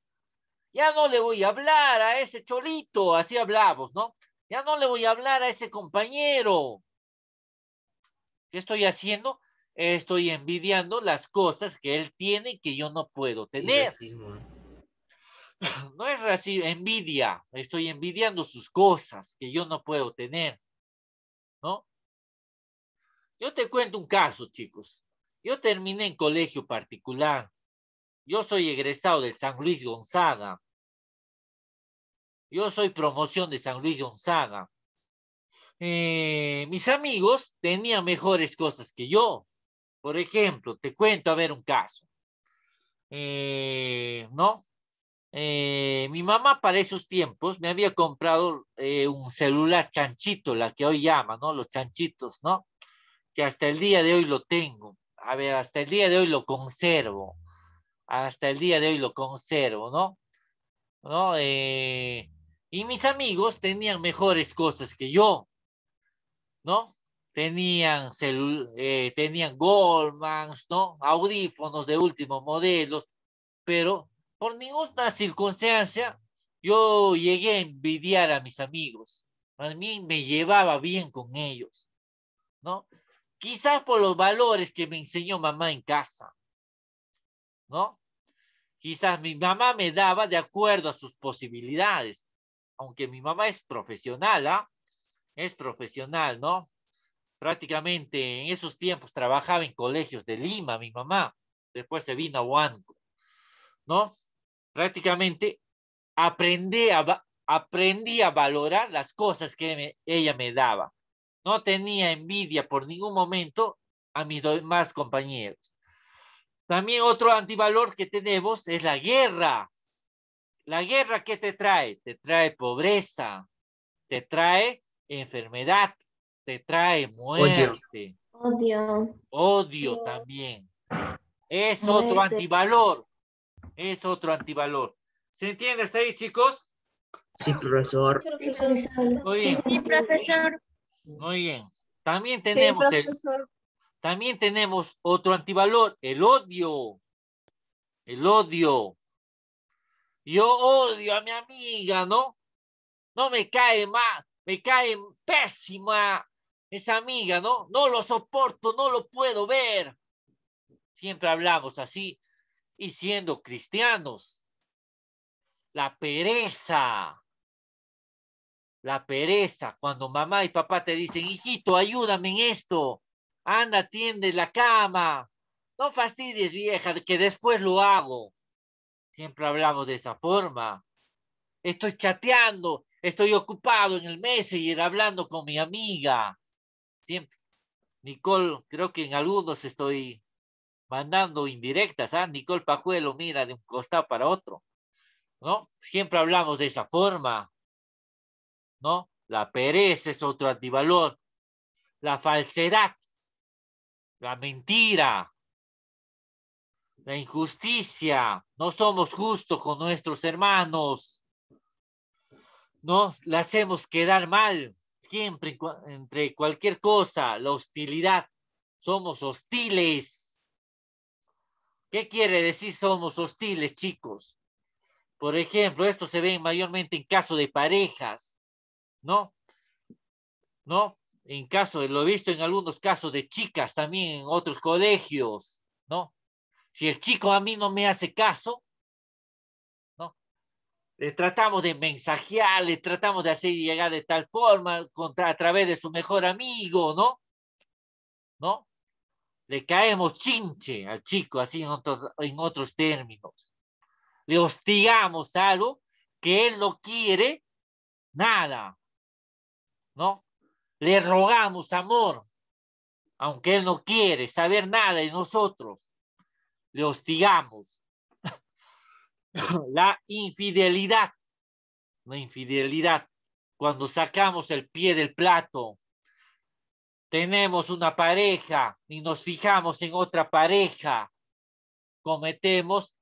Ya no le voy a hablar a ese cholito, así hablamos, ¿no? Ya no le voy a hablar a ese compañero. ¿Qué estoy haciendo? Estoy envidiando las cosas que él tiene y que yo no puedo tener. racismo. No es así, envidia. Estoy envidiando sus cosas que yo no puedo tener. ¿No? Yo te cuento un caso, chicos. Yo terminé en colegio particular. Yo soy egresado del San Luis Gonzaga. Yo soy promoción de San Luis Gonzaga. Eh, mis amigos tenían mejores cosas que yo. Por ejemplo, te cuento a ver un caso. Eh, ¿No? Eh, mi mamá para esos tiempos me había comprado un celular chanchito, la que hoy llama, ¿no? Los chanchitos, ¿no? Que hasta el día de hoy lo tengo. A ver, hasta el día de hoy lo conservo. Hasta el día de hoy lo conservo, ¿no? ¿No? Eh, y mis amigos tenían mejores cosas que yo, ¿no? Tenían, celu- eh, tenían Goldmans, ¿no? Audífonos de último modelo, pero por ninguna circunstancia yo llegué a envidiar a mis amigos. A mí me llevaba bien con ellos, ¿no? Quizás por los valores que me enseñó mamá en casa, ¿no? Quizás mi mamá me daba de acuerdo a sus posibilidades, aunque mi mamá es profesional, ¿ah? Es profesional, ¿no? Prácticamente en esos tiempos trabajaba en colegios de Lima, mi mamá. Después se vino a Huánuco, ¿no? prácticamente aprendí a, aprendí a valorar las cosas que ella me daba. No tenía envidia por ningún momento a mis demás compañeros. También otro antivalor que tenemos es la guerra. La guerra, ¿qué te trae? Te trae pobreza, te trae enfermedad, te trae muerte, Odio. odio también. Es otro antivalor. Es otro antivalor. ¿Se entiende hasta ahí, chicos? Sí, profesor. Muy bien, Sí, profesor. muy bien. También tenemos el, también tenemos otro antivalor, el odio. El odio. Yo odio a mi amiga, ¿no? No me cae mal, me cae pésima esa amiga, ¿no? No lo soporto, no lo puedo ver. Siempre hablamos así y siendo cristianos. La pereza. La pereza, cuando mamá y papá te dicen, hijito, ayúdame en esto. Anda, tiende la cama. No fastidies, vieja, que después lo hago. Siempre hablamos de esa forma. Estoy chateando, estoy ocupado en el Messenger hablando con mi amiga. Siempre. Nicole, creo que en algunos estoy mandando indirectas, ¿ah? Nicole Pajuelo mira de un costado para otro, ¿no? Siempre hablamos de esa forma, ¿no? La pereza es otro antivalor. La falsedad, la mentira, la injusticia. No somos justos con nuestros hermanos. No le hacemos quedar mal siempre entre cualquier cosa. La hostilidad. Somos hostiles. ¿Qué quiere decir somos hostiles, chicos? Por ejemplo, esto se ve mayormente en caso de parejas, ¿no? ¿No? En caso, lo he visto en algunos casos de chicas también en otros colegios, ¿no? Si el chico a mí no me hace caso, ¿no? Le tratamos de mensajear, le tratamos de hacer llegar de tal forma a través de su mejor amigo, ¿no? ¿No? Le caemos chinche al chico, así en otros, en otros términos le hostigamos algo que él no quiere, nada, ¿no? Le rogamos amor, aunque él no quiere saber nada de nosotros, le hostigamos. La infidelidad, la infidelidad, cuando sacamos el pie del plato, tenemos una pareja y nos fijamos en otra pareja, cometemos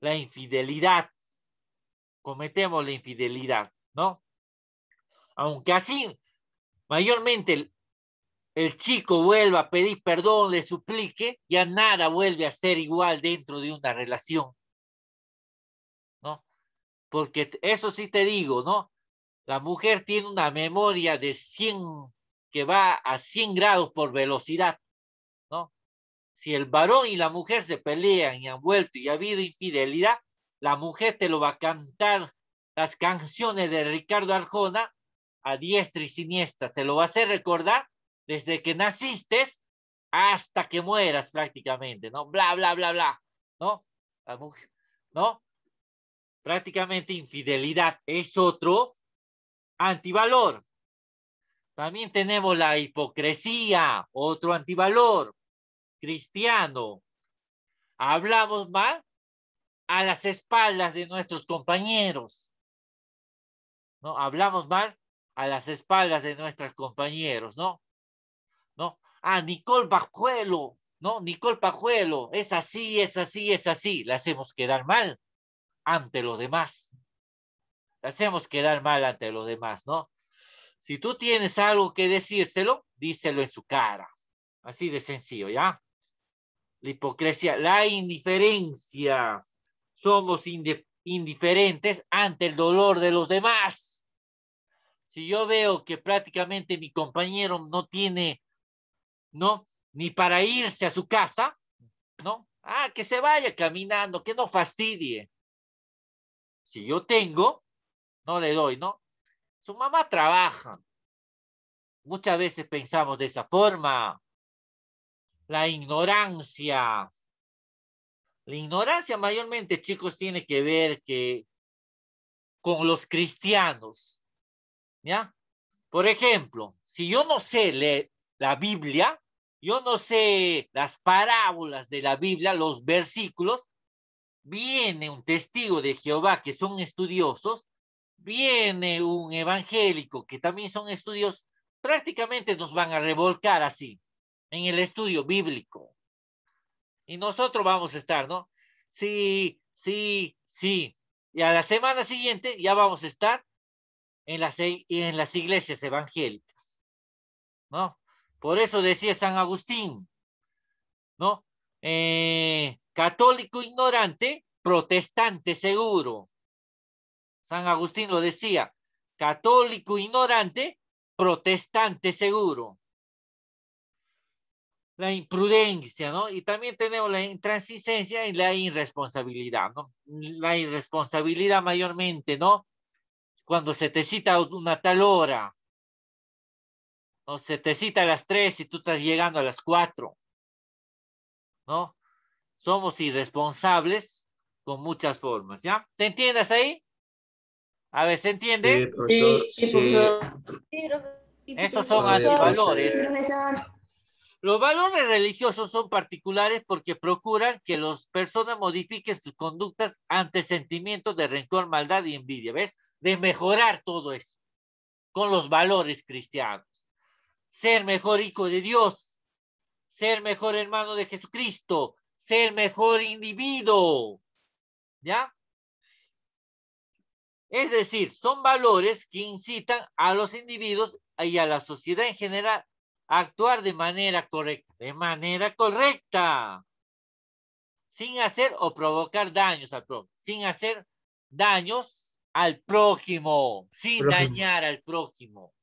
la infidelidad. Cometemos la infidelidad, ¿no? Aunque así, mayormente el, chico vuelva a pedir perdón, le suplique, ya nada vuelve a ser igual dentro de una relación, ¿no? Porque eso sí te digo, ¿no? La mujer tiene una memoria de 100, que va a 100 grados por velocidad si el varón y la mujer se pelean y han vuelto y ha habido infidelidad, la mujer te lo va a cantar las canciones de Ricardo Arjona a diestra y siniestra. Te lo va a hacer recordar desde que naciste hasta que mueras prácticamente, ¿no? Bla, bla, bla, bla, ¿no? ¿no? Prácticamente infidelidad es otro antivalor. También tenemos la hipocresía, otro antivalor cristiano. Hablamos mal a las espaldas de nuestros compañeros. ¿No? Hablamos mal a las espaldas de nuestros compañeros, ¿no? ¿No? Ah, Nicole Pajuelo, ¿no? Nicole Pajuelo, es así, es así, es así. Le hacemos quedar mal ante los demás. Le hacemos quedar mal ante los demás, ¿no? Si tú tienes algo que decírselo, díselo en su cara. Así de sencillo, ¿ya? la hipocresía, la indiferencia. Somos indiferentes ante el dolor de los demás. Si yo veo que prácticamente mi compañero no tiene, ¿no? Ni para irse a su casa, ¿no? Ah, que se vaya caminando, que no fastidie. Si yo tengo, no le doy, ¿no? Su mamá trabaja. Muchas veces pensamos de esa forma la ignorancia. La ignorancia mayormente, chicos, tiene que ver que con los cristianos. ¿Ya? Por ejemplo, si yo no sé leer la Biblia, yo no sé las parábolas de la Biblia, los versículos, viene un testigo de Jehová que son estudiosos, viene un evangélico que también son estudiosos, prácticamente nos van a revolcar así en el estudio bíblico. Y nosotros vamos a estar, ¿no? Sí, sí, sí. Y a la semana siguiente ya vamos a estar en las, en las iglesias evangélicas, ¿no? Por eso decía San Agustín, ¿no? Eh, católico ignorante, protestante seguro. San Agustín lo decía, católico ignorante, protestante seguro la imprudencia, ¿no? Y también tenemos la intransigencia y la irresponsabilidad, ¿no? La irresponsabilidad mayormente, ¿no? Cuando se te cita una tal hora, ¿no? Se te cita a las tres y tú estás llegando a las cuatro, ¿no? Somos irresponsables con muchas formas, ¿ya? ¿Se entiende hasta ahí? A ver, ¿se entiende? Sí, profesor. Sí, profesor. Estos son antivalores. Los valores religiosos son particulares porque procuran que las personas modifiquen sus conductas ante sentimientos de rencor, maldad y envidia, ¿ves? De mejorar todo eso. con los valores cristianos. Ser mejor hijo de Dios, ser mejor hermano de Jesucristo, ser mejor individuo. ¿Ya? Es decir, son valores que incitan a los individuos y a la sociedad en general actuar de manera correcta, de manera correcta, sin hacer o provocar daños al prójimo, sin hacer daños al prójimo, sin Prójimo. dañar al prójimo.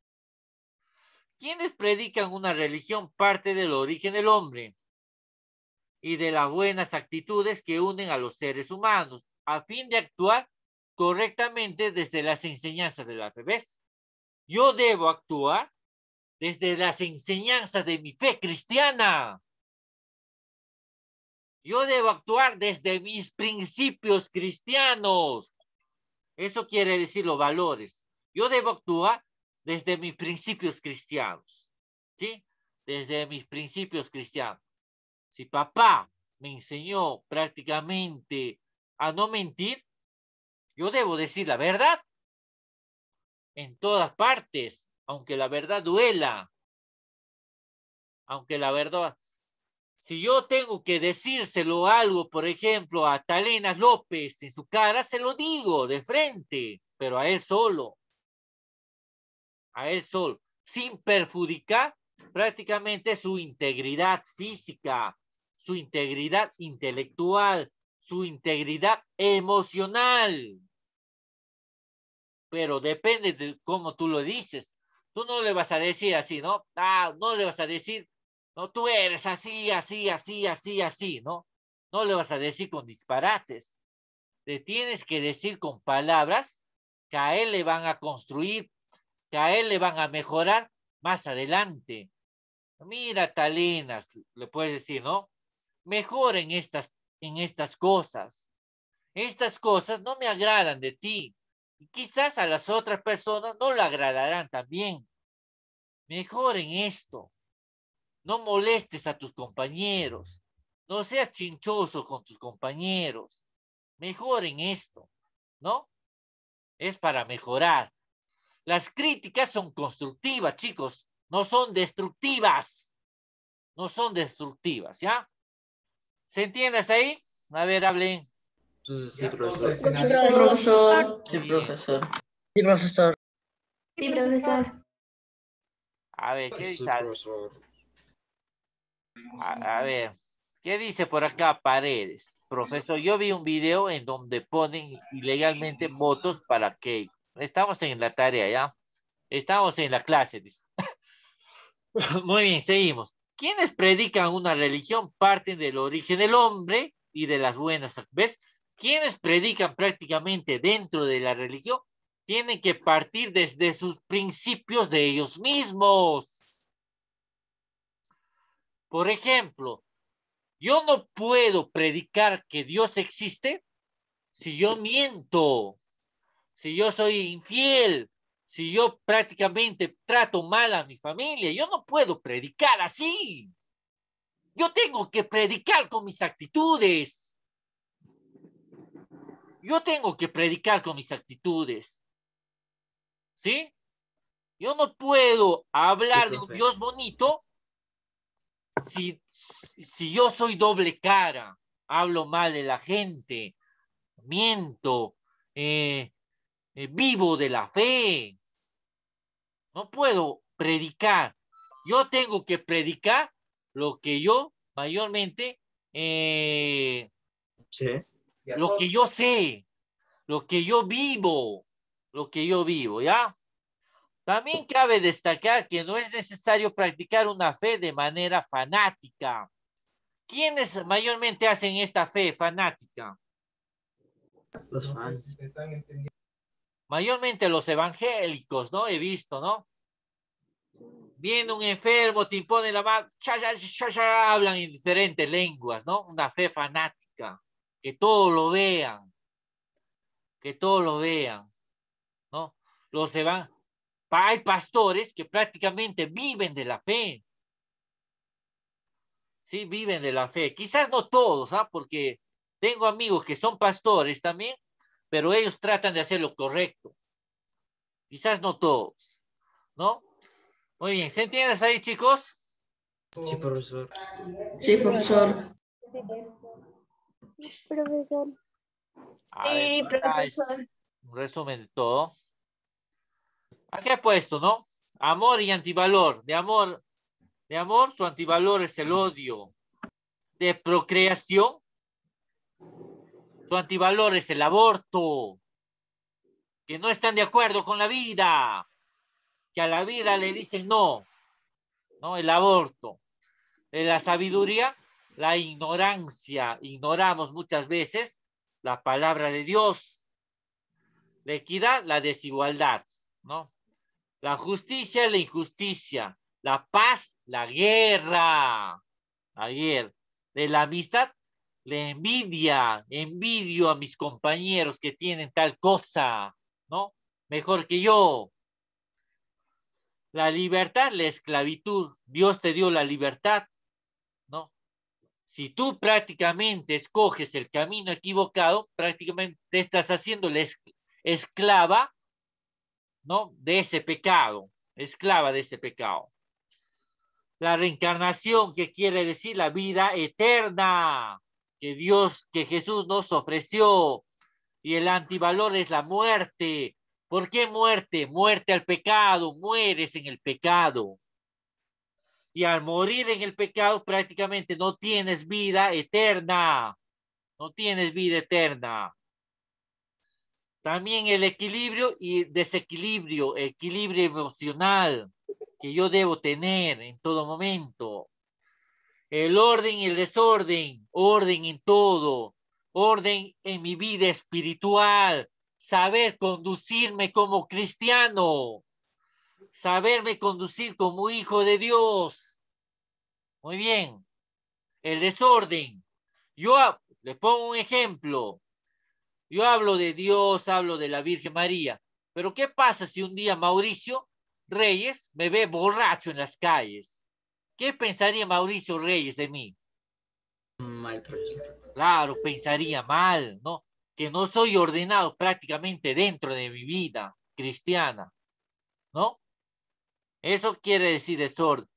Quienes predican una religión parte del origen del hombre y de las buenas actitudes que unen a los seres humanos a fin de actuar correctamente desde las enseñanzas de la fe. ¿Ves? Yo debo actuar desde las enseñanzas de mi fe cristiana. Yo debo actuar desde mis principios cristianos. Eso quiere decir los valores. Yo debo actuar desde mis principios cristianos. ¿Sí? Desde mis principios cristianos. Si papá me enseñó prácticamente a no mentir, yo debo decir la verdad en todas partes, aunque la verdad duela. Aunque la verdad, si yo tengo que decírselo algo, por ejemplo, a Talenas López en su cara, se lo digo de frente, pero a él solo. A él solo, sin perjudicar prácticamente su integridad física, su integridad intelectual, su integridad emocional. Pero depende de cómo tú lo dices. Tú no le vas a decir así, ¿no? Ah, no le vas a decir, no, tú eres así, así, así, así, así, ¿no? No le vas a decir con disparates. Le tienes que decir con palabras que a él le van a construir, que a él le van a mejorar más adelante. Mira, Talenas, le puedes decir, ¿no? Mejoren estas en estas cosas. Estas cosas no me agradan de ti. Quizás a las otras personas no le agradarán también. Mejor en esto. No molestes a tus compañeros. No seas chinchoso con tus compañeros. Mejor en esto. ¿No? Es para mejorar. Las críticas son constructivas, chicos. No son destructivas. No son destructivas, ¿ya? ¿Se entiende hasta ahí? A ver, hablen. Sí, profesor. Profesor. Sí, profesor. Sí, profesor. Sí, profesor. A ver, ¿qué Sí, dice? profesor. A, a ver, ¿qué dice por acá Paredes? Profesor, yo vi un video en donde ponen ilegalmente votos para que estamos en la tarea, ¿ya? Estamos en la clase. Muy bien, seguimos. Quienes predican una religión parten del origen del hombre y de las buenas. ¿Ves? Quienes predican prácticamente dentro de la religión tienen que partir desde sus principios de ellos mismos. Por ejemplo, yo no puedo predicar que Dios existe si yo miento, si yo soy infiel, si yo prácticamente trato mal a mi familia. Yo no puedo predicar así. Yo tengo que predicar con mis actitudes. Yo tengo que predicar con mis actitudes. ¿Sí? Yo no puedo hablar de un. Dios bonito si, si yo soy doble cara, hablo mal de la gente, miento, eh, eh, vivo de la fe. No puedo predicar. Yo tengo que predicar lo que yo mayormente, eh, Sí. Lo que yo sé, lo que yo vivo, lo que yo vivo, ¿ya? También cabe destacar que no es necesario practicar una fe de manera fanática. ¿Quiénes mayormente hacen esta fe fanática? Los fans. Mayormente los evangélicos, ¿no? He visto, ¿no? Viene un enfermo, te impone la mano, hablan en diferentes lenguas, ¿no? Una fe fanática, que todos lo vean, que todos lo vean, ¿no? Los evan hay pastores que prácticamente viven de la fe. Sí, viven de la fe. Quizás no todos, ¿ah? Porque tengo amigos que son pastores también, pero ellos tratan de hacer lo correcto. Quizás no todos. ¿No? Muy bien, ¿se entiendes ahí, chicos? Sí, profesor. Sí, profesor. Profesor. A ver, acá es un resumen de todo. Aquí he puesto, ¿no? Amor y antivalor. De amor, de amor, su antivalor es el odio. De procreación, su antivalor es el aborto. Que no están de acuerdo con la vida. Que a la vida le dicen no. ¿No? El aborto. De la sabiduría, la ignorancia. Ignoramos muchas veces la palabra de Dios. La equidad, la desigualdad, ¿no? La justicia, la injusticia. La paz, la guerra. Guerra. De la amistad, la envidia. Envidio a mis compañeros que tienen tal cosa, ¿no? Mejor que yo. La libertad, la esclavitud. Dios te dio la libertad. Si tú prácticamente escoges el camino equivocado, prácticamente te estás es- esclava, ¿no? De ese pecado, esclava de ese pecado. La reencarnación, que quiere decir la vida eterna, que Dios, que Jesús nos ofreció. Y el antivalor es la muerte. ¿Por qué muerte? Muerte al pecado, mueres en el pecado. Y al morir en el pecado prácticamente no tienes vida eterna. No tienes vida eterna. También el equilibrio y desequilibrio, equilibrio emocional que yo debo tener en todo momento. El orden y el desorden, orden en todo, orden en mi vida espiritual, saber conducirme como cristiano, saberme conducir como hijo de Dios. Muy bien. El desorden. Yo ha- le pongo un ejemplo. Yo hablo de Dios, hablo de la Virgen María, pero ¿qué pasa si un día Mauricio Reyes me ve borracho en las calles? ¿Qué pensaría Mauricio Reyes de mí? Mal, profesor. Claro, pensaría mal, ¿no? Que no soy ordenado prácticamente dentro de mi vida cristiana, ¿no? Eso quiere decir desorden.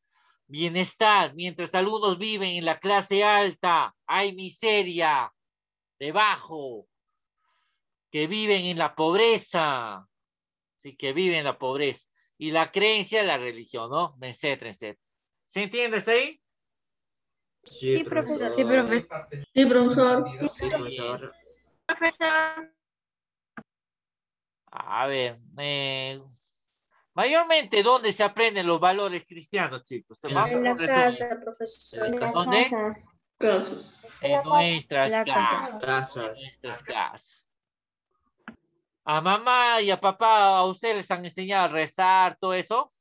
Bienestar, mientras algunos viven en la clase alta, hay miseria debajo, que viven en la pobreza, sí, que viven en la pobreza. Y la creencia, la religión, ¿no? Etcétera, etcétera. ¿Se entiende hasta ahí? Sí, Sí, profesor. profesor. Sí, profesor. Sí, profesor. Sí, profesor. Profesor. A ver, eh, mayormente, ¿dónde se aprenden los valores cristianos, chicos? En la a un resumen. profesor. En la casa. ¿Dónde? Caso. En nuestras La casa. casas. En nuestras casas. A mamá y a papá, ¿a ustedes les han enseñado a rezar, todo eso?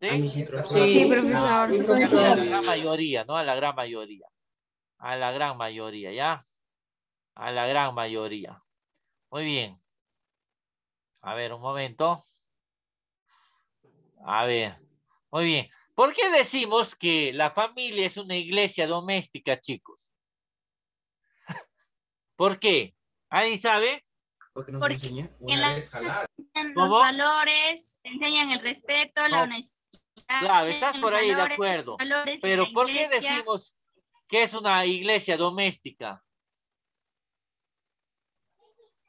¿Sí? sí, profesor. Sí, profesor. Sí, A la profesor. gran mayoría, ¿no? A la gran mayoría. A la gran mayoría, ¿ya? A la gran mayoría. Muy bien. A ver, un momento. A ver. Muy bien. ¿Por qué decimos que la familia es una iglesia doméstica, chicos? ¿Por qué? ¿Alguien sabe? ¿Por qué nos Porque enseña? la enseñan los ¿Cómo? valores, enseñan el respeto, la No. honestidad. Claro, estás por ahí de acuerdo. valores de Pero la ¿por qué decimos que es una iglesia doméstica?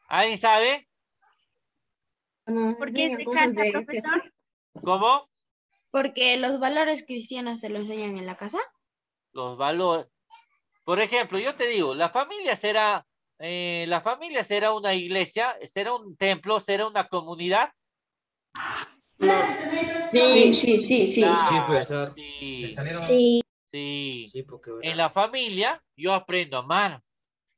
¿Alguien sabe? Nos ¿Por qué enseñan se cosas casa, de profesor? ¿Cómo? Porque los valores cristianos se los enseñan en la casa. Los valores. Por ejemplo, yo te digo, la familia será, eh, la familia será una iglesia, será un templo, será una comunidad. Sí, sí, sí, sí. Sí, Sí. sí. Sí, porque En la familia yo aprendo a amar.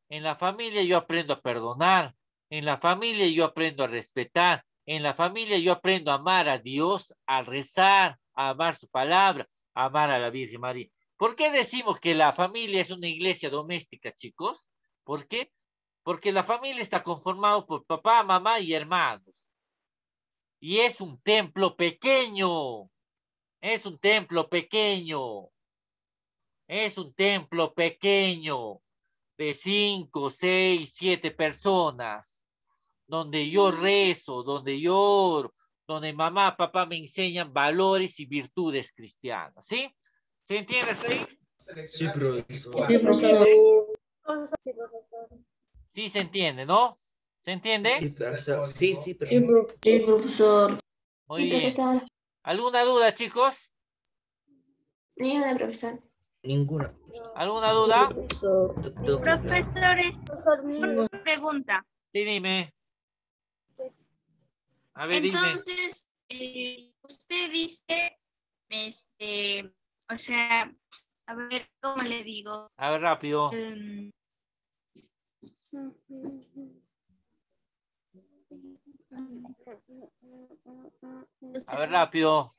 En la familia yo aprendo a perdonar. En la familia yo aprendo a respetar. En la familia yo aprendo a amar a Dios, a rezar, a amar su palabra, a amar a la Virgen María. ¿Por qué decimos que la familia es una iglesia doméstica, chicos? ¿Por qué? Porque la familia está conformada por papá, mamá y hermanos. Y es un templo pequeño. Es un templo pequeño. Es un templo pequeño de cinco, seis, siete personas, donde yo rezo, donde yo oro, donde mamá, papá me enseñan valores y virtudes cristianas, ¿sí? ¿Se entiende ahí? Sí, profesor. Sí, profesor. Sí se entiende, ¿no? ¿Se entiende? Sí, profesor. Sí, sí, Sí, profesor. sí, profesor. Muy bien. ¿Alguna duda, chicos? Ninguna, profesor. Ninguna. ¿Alguna duda? Claro. Profesores, una pregunta. Sí, dime. A ver, dime. Entonces, eh, usted dice, este, o sea, a ver, ¿cómo le digo? A ver, rápido. Em, A ver, rápido.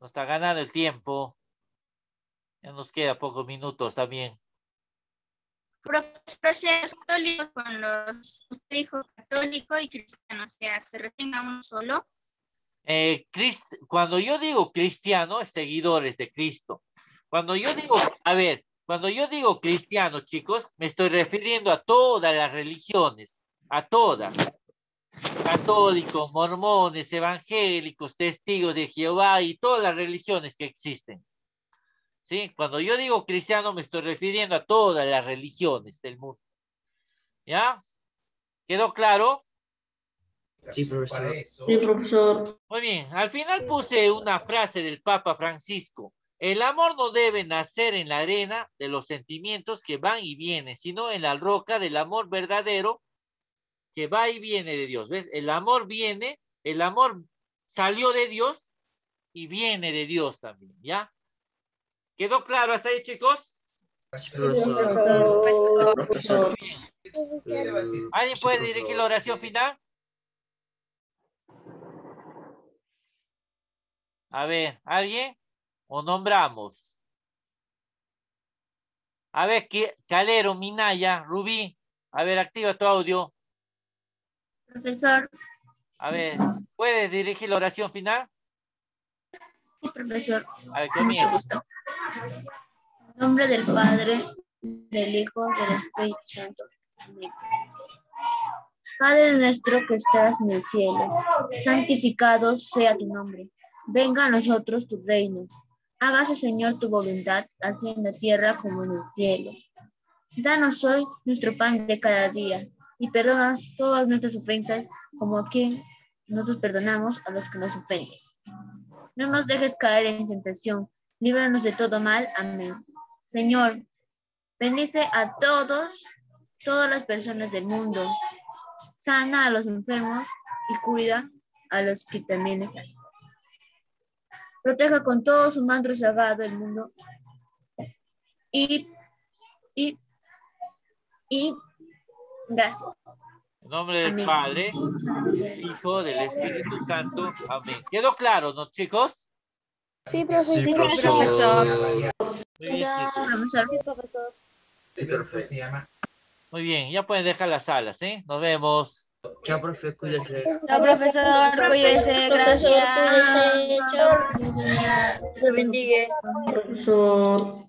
Nos está ganando el tiempo. Ya nos queda pocos minutos también. Profesores católicos con los, usted dijo católico y cristiano, o sea, se refieren a uno solo. Eh, cuando yo digo cristiano, es seguidores de Cristo. Cuando yo digo, a ver, cuando yo digo cristiano, chicos, me estoy refiriendo a todas las religiones, a todas. Católicos, mormones, evangélicos, testigos de Jehová y todas las religiones que existen. ¿Sí? Cuando yo digo cristiano, me estoy refiriendo a todas las religiones del mundo. ¿Ya? ¿Quedó claro? Sí, profesor. Sí, profesor. Muy bien, al final puse una frase del Papa Francisco. El amor no debe nacer en la arena de los sentimientos que van y vienen, sino en la roca del amor verdadero que va y viene de Dios. ¿Ves? El amor viene, el amor salió de Dios y viene de Dios también, ¿ya? ¿Quedó claro hasta ahí, chicos? ¿Alguien puede dirigir la oración final? A ver, ¿alguien? ¿O nombramos? A ver, ¿qué- Calero, Minaya, Rubí. A ver, activa tu audio. Profesor, A ver, ¿puedes dirigir la oración final? sí, profesor, A ver, mucho comienza. gusto. En nombre del Padre, del Hijo, del Espíritu Santo. Amén. Padre nuestro que estás en el cielo, santificado sea tu nombre. Venga a nosotros tu reino. Hágase, Señor, tu voluntad, así en la tierra como en el cielo. Danos hoy nuestro pan de cada día y perdona todas nuestras ofensas como aquí nosotros perdonamos a los que nos ofenden. No nos dejes caer en tentación, líbranos de todo mal. Amén. Señor, bendice a todos, todas las personas del mundo. Sana a los enfermos y cuida a los que también están. Proteja con todo su manto sagrado el mundo. Y, y, y, gracias. En nombre del Amén. Padre, Hijo, del Espíritu Santo. Amén. ¿Quedó claro, no, chicos? Sí. Sí, profesor. Chicos. Profesor. Sí, profesor. Muy bien, ya pueden dejar las salas, ¿eh? Nos vemos. Chao, profe, cuídese. Chao, profesor. Cuídese. Profesor, Gracias. Chao. Te bendiga. Profesor.